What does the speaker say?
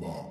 Mama.